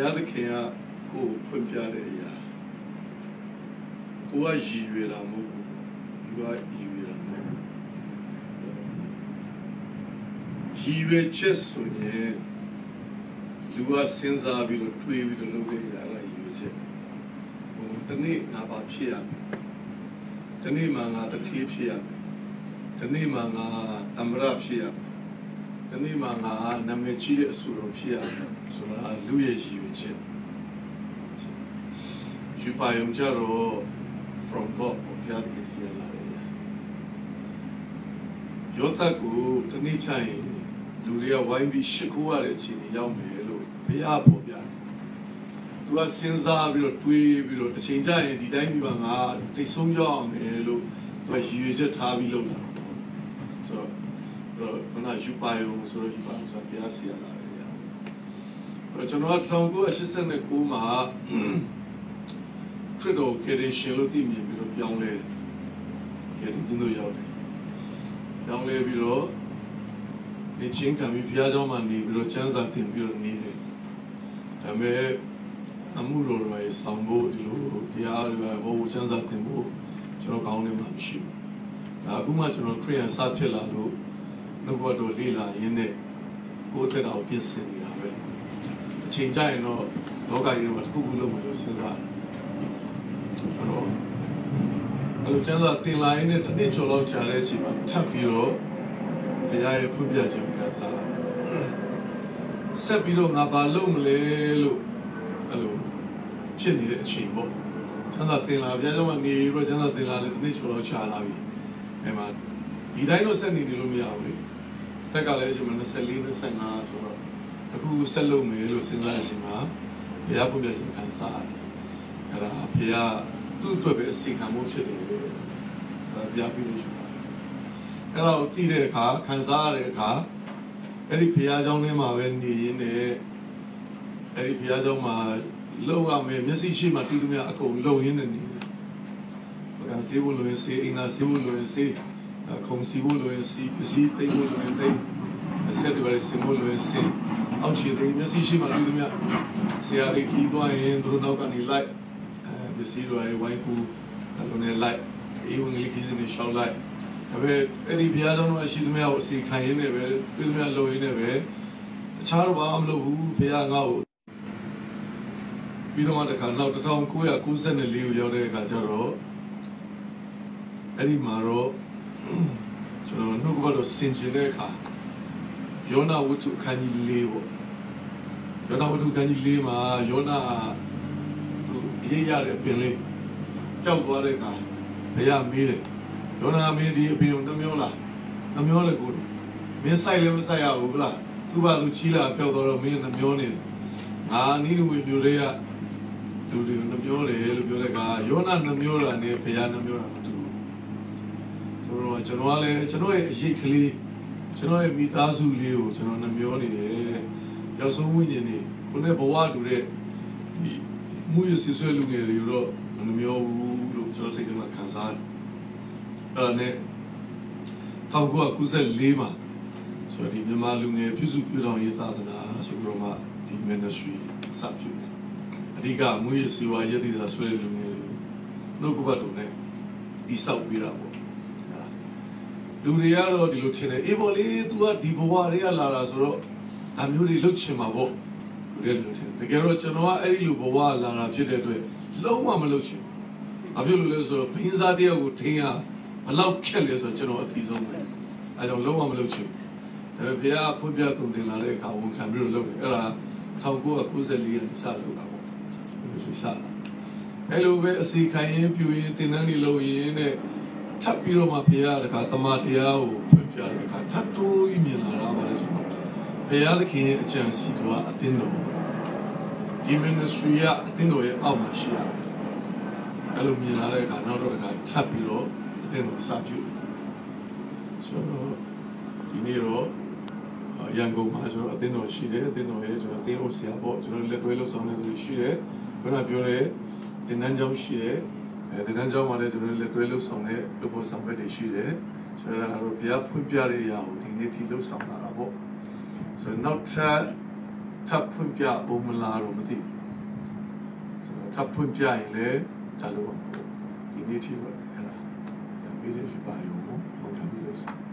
ရားသခင်ကကိုယ်ဖွင့်ပြတဲ့အရာကိုကရည်ရွယ်တာမဟုတ်ဘူးသူကရည်ရွယ်တာမဟုတ်ဘူးရည်ရွယ်ချက်ဆိုရင်လူကစဉ်းစားပြီးတော့တွေးပြီးတော့လုပ်ခဲ့ရတာရည်ရွယ်ချက်ဟိုတနေ့ငါဘာဖြစ်ရမလဲတနေ့မှငါတတိဖြစ်ရမယ်တနေ့မှငါသမရဖြစ်ရမယ် တနေ့မှငါနာမည်ကြီးတဲ့အဆူတော်ဖြစ်ရမယ်ဆိုတာလူရဲ့ရည်ရွယ်ချက်ယူပါယုံကြတော့ from God ကိုဖျားတဲ့စီရလာတယ်ယောသကိုတနေ့ချိုင်လူတွေကဝိုင်းပြီးရှစ်ခိုးရတဲ့အချိန်ရောက်မယ်လို့ဘုရားပေါ်ပြတယ်သူကစဉ်းစားပြီးတော့တွေးပြီးတော့တစ်ချိန်ကျရင်ဒီတိုင်းဒီမှာငါတိတ်ဆုံးရောက်အောင်မယ်လို့သူကရည်ရွယ်ချက်ထားပြီးလုပ်လာတာဆိုတော့ ခုနယူပါယုံဆိုတော့ယူပါယုံဆိုဘုရားစီရလာတယ်အဲ့တော့ကျွန်တော်1989မှာခရစ်တော်ကေရင်ရှင်လို့တည်မြင်ပြီးတော့ပြောင်းလဲကေရင်သူတို့ရောက်တယ်ပြောင်းလဲပြီးတော့နေချင်းကံပြီးဘုရားကျောင်းမှာနေပြီးတော့ကျမ်းစာသင်ပြီးတော့နေတယ်ဒါပေမဲ့အမှုတော်တွေဆောင်ဖို့ဒီလိုတရားတွေဘောချမ်းစာသင်ဖို့ကျွန်တော်ကောင်းနေမှာမရှိဘူးဒါအခုမှကျွန်တော်ခရိယန်စဖြစ်လာလို့ နှုတ်ဘတော်လေ့လာရင်းနဲ့ကိုယ်တက်တော်ပြင်ဆင်နေတာပဲအချိန်ကျရင်တော့လောကကြီးမှာတစ်ခုခုလုပ်မယ်လို့စဉ်းစားတယ်အဲ့တော့အဲ့လိုကျမ်းစာသင်လာရင်းနဲ့တစ်နှစ်ကျော်လောက်ကြာတဲ့အချိန်မှာထပ်ပြီးတော့ဘုရားရဲ့ဖွင့်ပြခြင်းကစားဆက်ပြီးတော့ငါဘာလုပ်မလဲလို့အဲ့လိုဖြစ်နေတဲ့အချိန်ပေါ့ချမ်းသာတင်လာဘုရားကျောင်းမှာနေပြီးတော့ချမ်းသာတင်လာလေတစ်နေ့ကျော်လောက်ကြာလာပြီအဲ့မှာဒီတိုင်းတော့ဆက်နေနေလို့မရဘူးလေ တက်ကလည်းအချိန်မှာ24 25ဆိုတော့အခုဆက်လုပ်မယ်လို့စဉ်းစားအချိန်မှာဘုရားဖွင့်ပြခြင်းကစားတယ်အဲ့ဒါဘုရားသူ့အတွက်ပဲအစီခံမှုဖြစ်တယ်လို့ဘုရားပြုလို့ရှိပါတယ်အဲ့တော့တည်တဲ့အခါခံစားရတဲ့အခါအဲ့ဒီဘုရားကျောင်းထဲမှာပဲနေရင်းနဲ့အဲ့ဒီဘုရားကျောင်းမှာလုံရမယ်မျက်စိရှိမှတီးသူများအကုန်လုံရင်းနဲ့နေတယ်။ဘာကစေဖို့လို့ရင်စေအင်္ဂါစေဖို့လို့ရင်စေ ခုံစီဖို့လို့ရင်စီပစ္စည်းသိဖို့လို့ရင်သိဆက်တယ်ပဲစေဖို့လို့ရင်စေအောက်ခြေသိမျက်စိရှိမှတီးသူများဆရာတွေခီးသွားရင်သူတို့နောက်ကနေလိုက်အဲပစ္စည်းတွေဝိုင်းကူအဲ့လိုနဲ့လိုက်အေးဝင်လေးခီးစနေရှောက်လိုက်ဒါပေမဲ့အဲ့ဒီဘုရားကျောင်းမှာရှိသူများကိုအစီခံရင်းနဲ့ပဲပြည်သူများလုံရင်းနဲ့ပဲအခြားတော့ဘာမှမလုပ်ဘူးဘုရားငါ့ကိုပြီးတော့တခါနောက်1994ကိုရောက်တဲ့အခါကျတော့အဲ့ဒီမှာတော့ကျွ န်တော်နှုတ်ကပတ်တော်ဆင်ခြင်တဲ့အခါယောနာဝတ္ထုအခန်းကြီး၄ပေါ့ယောနာဝတ္ထုအခန်းကြီး၄မှာယောနာသူရေးရတဲ့ပင်လေးကြောက်သွားတဲ့အခါဘုရားမေးတယ်ယောနာမင်းဒီအပင်ကိုနှမျောလားနှမျောတယ်ကိုမင်းဆိုင်လည်းမဆိုင်ရဘူးလားသူ့ဘာသူချီးလာပြောက်တော့မင်းနှမျောနေတယ်ငါနီးလူဝင်မျိုးတွေကလူတွေနှမျောတယ်လို့ပြောတဲ့ကယောနာနှမျောတာနဲ့ဘုရားနှမျောတာမတူဘူး ဆိုတော့ကျွန်တော်ကလည်းကျွန်တော်ရဲ့အရေးကလေးကျွန်တော်ရဲ့မိသားစုလေးကိုကျွန်တော်နှမျောနေတယ်ကြောက်ဆုံးဝိညာဉ်တွေကိုယ်နဲ့ဘဝတူတဲ့ဒီမှုရစီဆွဲလူငယ်တွေတော့နှမျောဘူးလို့ကျွန်တော်စိတ်ထဲမှာခံစားတယ်အဲ့ဒါနဲ့1994မှာဆိုတော့ဒီမြန်မာလူငယ်ပြုစုပြုတော်ရေးသာသနာဆိုပြီးတော့မှဒီ ministry စပြုတယ်အဓိကမွေးရစီဝါရည်တည်တာဆွဲတဲ့လူငယ်တွေနှုတ်ကပတ်တော်နဲ့ဒီဆောက်ပေးတာပေါ့ လူတွေကတော့ဒီလိုထင်တယ်အေးပေါ်လေ तू ကဒီဘဝတွေကလာတာဆိုတော့ဒါမျိုးတွေလုပ်ချင်မှာပေါ့လူတွေလို့ထင်တကယ်တော့ကျွန်တော်ကအဲ့ဒီလူဘဝလာတာဖြစ်တဲ့အတွက်လုံးဝမလုပ်ချင်ဘူးဘာဖြစ်လို့လဲဆိုတော့ဘင်းစားတယောက်ကိုထင်းရဘလောက်ခက်လဲဆိုတော့ကျွန်တော်အသိဆုံးပဲအဲကြောင့်လုံးဝမလုပ်ချင်ဘူးဒါပေမဲ့ဘုရားဖွင့်ပြတုံတင်လာတဲ့အခါဝန်ခံပြီးတော့လုပ်တယ်အဲ့ဒါ1994ရက်စလုပ်တာပေါ့ဆိုစလာအဲ့လိုပဲအစီခံရင်ပြူရင်တင်တန်းတွေလုပ်ရင်နဲ့ ထပ်ပြီးတော့မှဘုရားတခါတမန်တရားကိုဖွင့်ပြတဲ့အခါထပ်တိုးပြီးမြင်လာတာပါလေဆိုတော့ဘုရားသခင်ရဲ့အကြံစီတော်အသင်းတော်ဒီ ministry ကအသင်းတော်ရဲ့အောက်မှာရှိရတယ်အဲ့လိုမြင်လာတဲ့အခါနောက်တော့တခါထပ်ပြီးတော့အသင်းတော်စပြုဆိုတော့ဒီနေ့တော့ရန်ကုန်မှာကျွန်တော်အသင်းတော်ရှိတယ်အသင်းတော်ရဲ့ကျွန်တော်အသင်းဦးဆရာပေါ့ကျွန်တော်လက်တွဲလုပ်ဆောင်နေသူရှိတယ်ခုနပြောတဲ့တင်နန်းကျောင်းရှိတယ် အဲတန်းကျောင်းမှာလည်းကျွန်တော်လက်တွဲလှုပ်ဆောင်တဲ့လုပ်ဖို့ဆောင်ရွက်တွေရှိတယ်ဆိုတော့ကတော့ဘုရားဖွင့်ပြတဲ့အရာကိုဒီနေ့ထိလှုပ်ဆောင်လာတာပေါ့ဆိုတော့နောက်ထပ်ထပ်ဖွင့်ပြဘုံမလားတော့မသိဘူးဆိုတော့ထပ်ဖွင့်ပြရင်လည်းဒါလိုပါဒီနေ့ထိပေါ့အဲ့ဒါပြီးတဲ့ရှိပါရောဟုတ်တယ်လို့ဆို